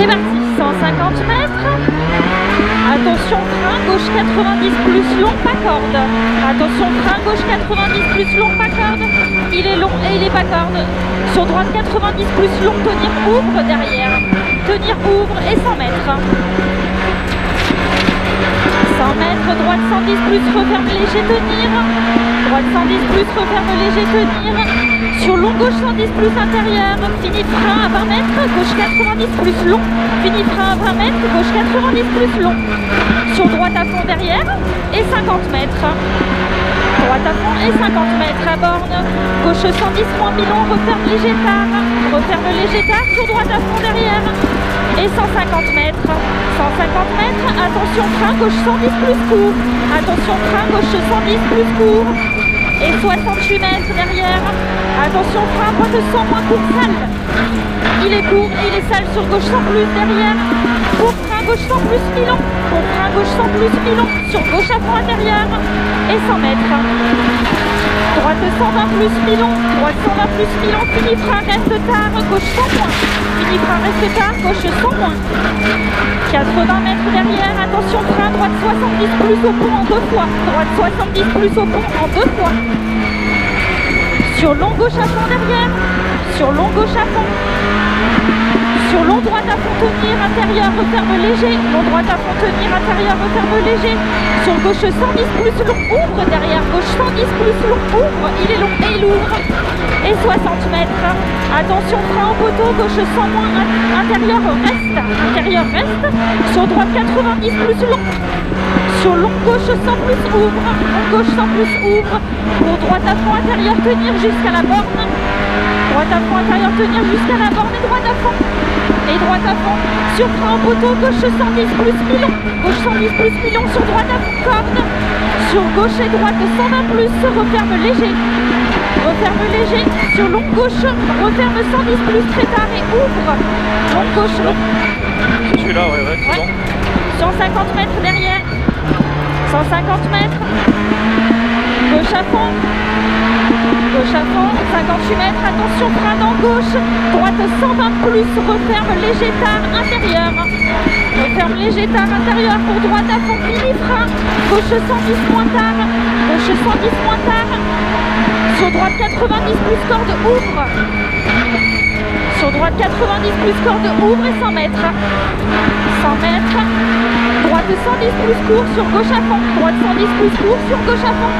C'est parti, 150 mètres. Attention, frein, gauche 90 plus long, pas corde. Attention, frein, gauche 90 plus long, pas corde. Il est long et il est pas corde. Sur droite 90 plus long, tenir, ouvre derrière. Tenir, ouvre et 100 mètres. 100 mètres, droite 110 plus, referme léger, tenir. Droite 110 plus, referme léger, tenir. Sur long, gauche 110 plus, intérieur. Fini frein à 20 mètres, gauche 90 plus, long. Fini frein à 20 mètres, gauche 90 plus, long. Sur droite à fond derrière et 50 mètres. Droite à fond et 50 mètres à borne. Gauche 110 moins milon, referme léger tard. Referme léger tard, sur droite à fond derrière et 150 mètres. 150 mètres, attention frein gauche 110 plus court. Attention frein gauche 110 plus court. Et 68 mètres derrière. Attention frein pointe 100 moins court sale. Il est court et il est sale sur gauche 100 plus derrière. Pour frein gauche 100 plus milon. Pour frein gauche 100 plus milon. Sur gauche à fond intérieur. Et 100 mètres. Droite 120 plus milon. Droite 120 plus milon. Fini frein reste tard. Gauche 100 moins. Fini frein reste tard. Gauche 100 moins. 80 mètres derrière. Attention frein. Droite 70 plus au pont en deux fois. Droite 70 plus au pont en deux fois. Sur long gauche à fond derrière. Sur long gauche à fond. Sur long droite à fond tenir, intérieur, referme léger. Long droite à fond tenir, intérieur, referme léger. Sur gauche 110 plus long, ouvre derrière. Gauche 110 plus long, ouvre. Il est long et il ouvre. Et 60 mètres. Attention, frein au poteau. Gauche 100 moins, intérieur reste. Intérieur reste. Sur droite 90 plus long. Sur long gauche 100 plus ouvre. Gauche 100 plus ouvre. Pour droite à fond, intérieur tenir jusqu'à la borne. Droite à fond, intérieur tenir jusqu'à la borne et droite à fond. Et droite à fond. Sur frein au poteau, gauche 110 plus milon. Gauche 110 plus milon. Sur droite à fond, corde. Sur gauche et droite 120 plus. Referme léger. Referme léger. Sur long gauche, referme 110 plus très tard et ouvre. Long gauche, long. Je suis là, ouais, ouais, c'est Ouais. bon. 150 mètres derrière. 150 mètres. Gauche à fond. Gauche à fond. 58 mètres. Attention, frein dans gauche. Droite 120 plus. Referme léger tard intérieur. Referme léger tard intérieur pour droite à fond. Mini frein. Gauche 110 moins tard. Gauche 110 moins tard. Sur droite 90 plus corde ouvre. Droite 90 plus corde ouvre et 100 mètres. 100 mètres. Droite 110 plus court sur gauche à fond. Droite 110 plus court sur gauche à fond.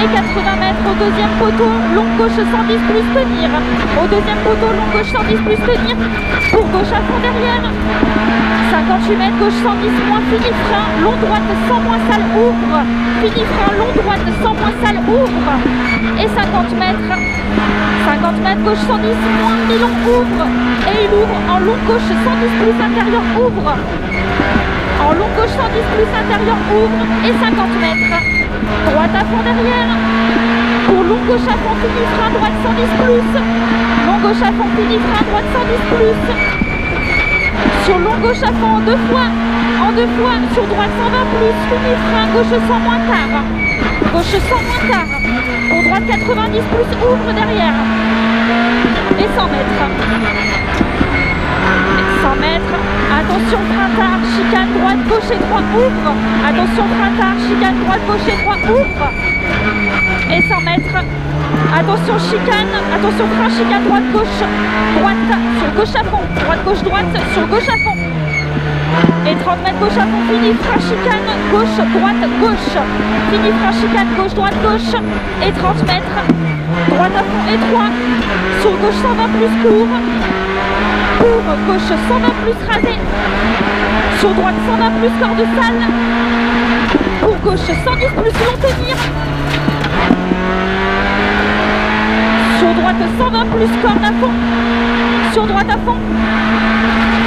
Et 80 mètres au deuxième poteau. Long gauche 110 plus tenir. Au deuxième poteau, long gauche 110 plus tenir. Pour gauche à fond derrière. 58 mètres, gauche 110 moins, fini frein. Long droite 100 moins sale ouvre. Fini frein, long droite 100 moins sale ouvre. Et 50 mètres. 50 mètres, gauche 110 moins, milon ouvre. Et il ouvre en long gauche 110 plus intérieur ouvre. En long gauche 110 plus intérieur ouvre et 50 mètres. Droite à fond derrière. Pour long gauche à fond, fini frein, droite 110 plus. Long gauche à fond, fini frein, droite 110 plus. Sur long gauche à fond en deux fois. En deux fois. Sur droite 120 plus. Frein, gauche 100 moins tard. Gauche 100 moins tard. Pour droite 90 plus. Ouvre derrière. Et 100 mètres. 100 mètres. Attention, frein tard, chicane droite, gauche et droit, ouvre. Attention, frein tard, chicane droite, gauche et droit, ouvre. Et 100 mètres. Attention, chicane. Attention, frein, chicane droite, gauche, droite, sur gauche à fond. Droite, gauche, droite, sur gauche à fond. Et 30 mètres gauche à fond, fini, frein, chicane, gauche, droite, gauche. Fini, frein, chicane, gauche, droite, gauche. Et 30 mètres. Droite à fond 3. Sur gauche 120 plus court. Pour gauche 120 plus rasé. Sur droite 120 plus corde sale. Pour gauche 110 plus long tenir. Sur droite 120 plus corde à fond. Sur droite à fond.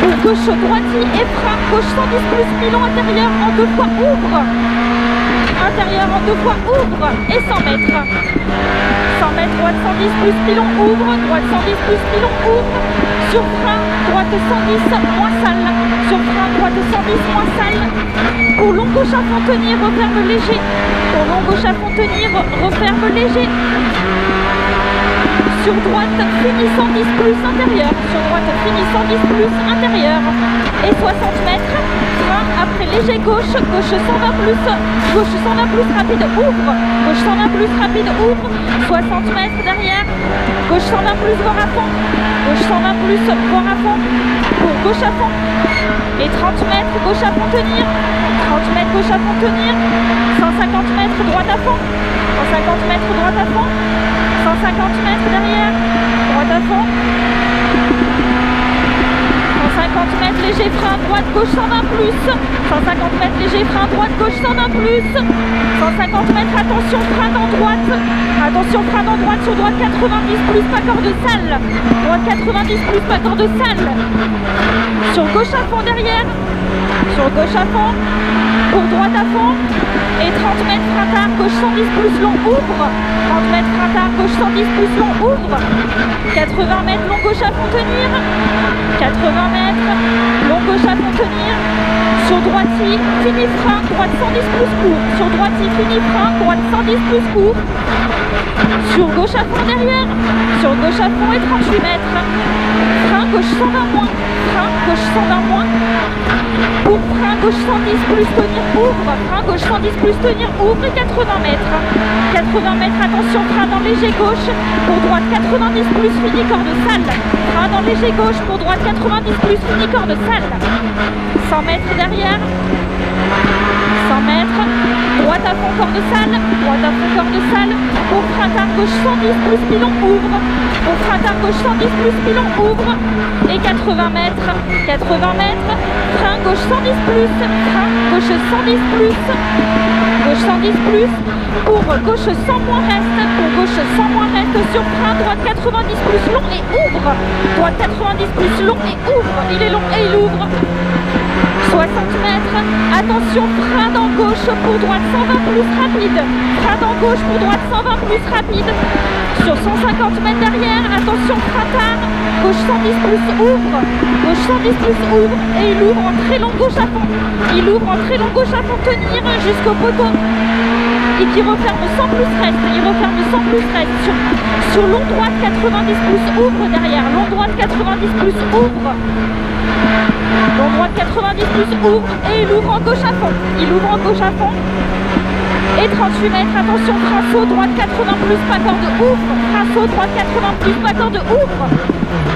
Pour gauche droitier et frein. Gauche 110 plus milon intérieur en deux fois ouvre. Intérieur en deux fois ouvre. Et 100 mètres. 100 mètres, droite 110 plus pilon ouvre, droite 110 plus pilon ouvre, sur frein, droite 110 moins sale, sur frein, droite 110 moins sale, pour long gauche à fond tenir, léger, pour long gauche à fond tenir, referme léger, Sur droite, fini 110 plus intérieur. Sur droite, fini 110 plus intérieur. Et 60 mètres. Frein après léger gauche. Gauche 120 plus. Gauche 120 plus rapide. Ouvre. Gauche 120 plus rapide. Ouvre. 60 mètres derrière. Gauche 120 plus voire à fond. Gauche 120 plus voire à fond. Pour gauche à fond. Et 30 mètres. Gauche à fond tenir. 30 mètres gauche à fond tenir. 150 mètres droite à fond. 150 mètres droite à fond. 150 mètres derrière. Droite à fond. 150 mètres léger frein droite gauche 120 plus 150 mètres léger frein droite gauche 120 plus 150 mètres attention frein dans droite. Attention frein dans droite sur droite 90 plus pas corps de salle. Droite 90 plus pas corps de salle. Sur gauche à fond derrière. Sur gauche à fond. Pour droite à fond. Et 30 mètres frein tard gauche 110 plus long ouvre. 30 mètres frein tard gauche 110 plus long ouvre. 80 mètres long gauche à fond tenir. 80 mètres, long gauche à contenir, sur droite fini frein, droite 110 plus court, sur droite fini frein, droite 110 plus court, sur gauche à fond derrière, sur gauche à fond et 38 mètres, gauche 120 moins, frein gauche 120 moins, pour frein gauche 110 plus tenir, ouvre, frein gauche 110 plus tenir, ouvre et 80 mètres, 80 mètres, attention, frein dans léger gauche, pour droite 90 plus, fini corps de salle, frein dans léger gauche, pour droite 90 plus, fini corps de salle, 100 mètres derrière, 100 mètres, droite à fond corps de salle, droite à fond corps de salle, pour frein tard gauche 110 plus pilon ouvre, pour frein tard gauche 110 plus pilon ouvre, et 80 mètres, 80 mètres, frein gauche 110 plus, frein gauche 110 plus, gauche 110 plus, pour gauche 100 moins reste, pour gauche 100 moins reste. Sur frein, droite 90 plus long et ouvre, droite 90 plus long et ouvre, il est long et il ouvre, 60 mètres, attention, frein dans gauche pour droite 120 plus rapide, frein dans gauche pour droite 120 plus rapide, sur 150 mètres derrière, attention, frein tard, gauche 110 plus ouvre, gauche 110 plus ouvre, et il ouvre en très long gauche à fond, il ouvre en très long gauche à fond, tenir jusqu'au poteau, et qui referme 100 plus reste, il referme 100 plus reste, sur, sur long droite 90 plus ouvre derrière, long droite 90 plus ouvre, Long droite 90 plus ouvre et il ouvre en gauche à fond. Il ouvre en gauche à fond. Et 38 mètres, attention, frein saut, droite 80 plus, pas corde ouvre. Frein droite 80 plus, pas corde ouvre.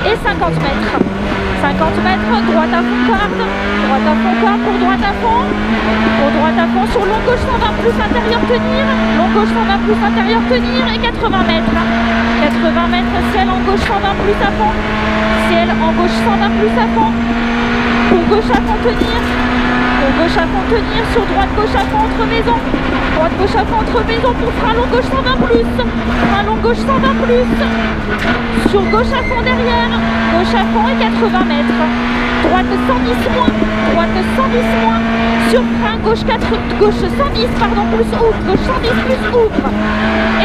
Et 50 mètres. 50 mètres, droite à fond corde. Droite à fond corde pour droite à fond. Pour droite à fond sur long gauche 120 plus intérieur tenir. Long gauche 120 plus intérieur tenir et 80 mètres. 80 mètres, ciel en gauche 120 plus à fond. Ciel en gauche 120 plus à fond pour gauche à fond tenir, pour gauche à fond tenir, sur droite gauche à fond entre maison, droite gauche à fond entre maison pour frein long gauche 120 plus, frein long gauche 120 plus, sur gauche à fond derrière, gauche à fond et 80 mètres, droite 110 moins, droite 110 moins, sur frein gauche 4, gauche 110 pardon plus ouvre, gauche 110 plus ouvre,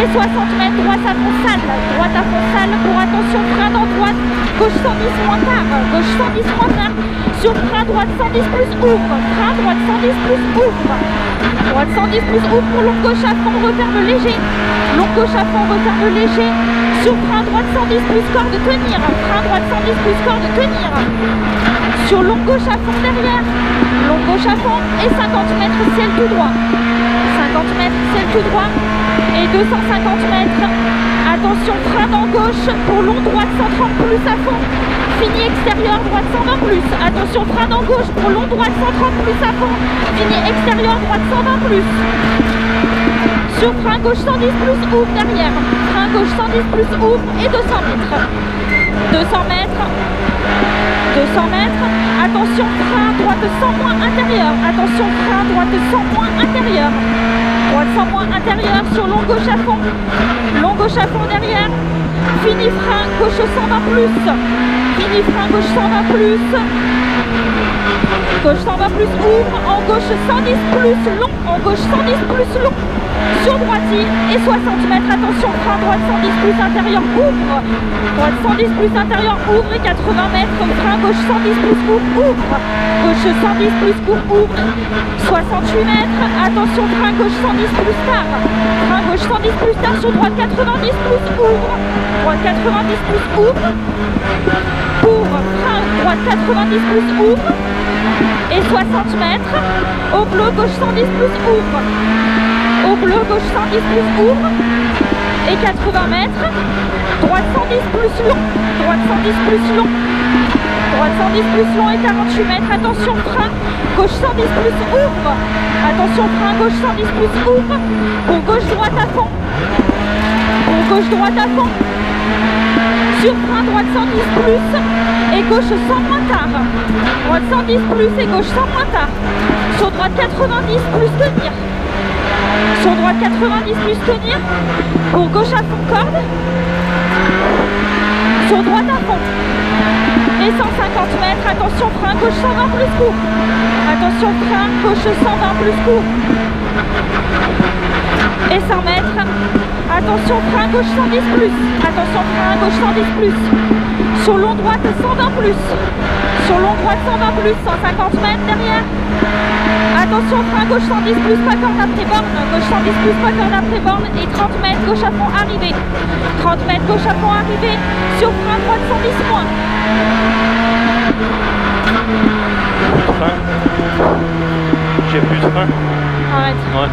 et 60 mètres, droite à fond salle, droite à fond salle pour attention frein dans droite, gauche 110 moins tard, gauche 110 moins tard, sur frein droite 110 plus ouvre, frein droite 110 plus ouvre, droite 110 plus ouvre pour long gauche à fond, referme léger, long gauche à fond, referme léger, sur frein droite 110 plus corde tenir, frein droite 110 plus corde tenir, sur long gauche à fond derrière, long gauche à fond et 50 mètres ciel tout droit, 50 mètres ciel tout droit et 250 mètres, attention frein dans gauche pour long droite 130 plus à fond, fini extérieur droite 120 plus, attention frein dans gauche pour long droite 130 plus à fond, fini extérieur droite 120 plus, sur frein gauche 110 plus ouvre derrière, frein gauche 110 plus ouvre et 200 mètres, 200 mètres, 200 mètres, attention frein droite 100 moins intérieur, attention frein droite 100 moins intérieur, droite 100 moins intérieur sur long gauche à fond, long gauche à fond derrière, fini frein gauche 120 plus, fini frein gauche 120 plus, gauche 120 plus ouvre, en gauche 110 plus long, en gauche 110 plus long, sur droitie et 60 mètres, attention, frein droite 110 plus intérieur, ouvre, droite 110 plus intérieur, ouvre et 80 mètres, frein gauche 110 plus court, ouvre, gauche 110 plus court, ouvre, 68 mètres, attention, frein gauche 110 plus tard, frein gauche 110 plus tard, sur droite 90 plus, ouvre, droite 90 plus, ouvre, ouvre, frein droite 90 plus, ouvre, et 60 mètres, au bleu gauche 110 plus, ouvre, au bleu, gauche 110 plus ouvre. Et 80 mètres. Droite 110 plus long. Droite 110 plus long. Droite 110 plus long et 48 mètres. Attention, frein. Gauche 110 plus ouvre. Attention, frein. Gauche 110 plus ouvre. Pour gauche, droite à fond. Pour gauche, droite à fond. Sur frein, droite 110 plus. Et gauche 100 moins tard. Droite 110 plus et gauche 100 moins tard. Sur droite 90 plus tenir. Sur droite 90 plus tenir. Pour gauche à fond corde. Sur droite à fond. Et 150 mètres. Attention frein gauche 120 plus court. Attention frein gauche 120 plus court. Et 100 mètres. Attention frein gauche 110 plus. Attention frein gauche 110 plus. Sur long droite 120 plus. Sur long droite 120 plus. 150 mètres derrière. Attention, frein gauche 110 plus, pas corde après borne. Gauche 110 plus, pas corde après borne. Et 30 mètres, gauche à fond, arrivé. 30 mètres, gauche à fond, arrivé. Sur frein droite 110 moins. Frein. J'ai plus de frein. Arrête. Ouais.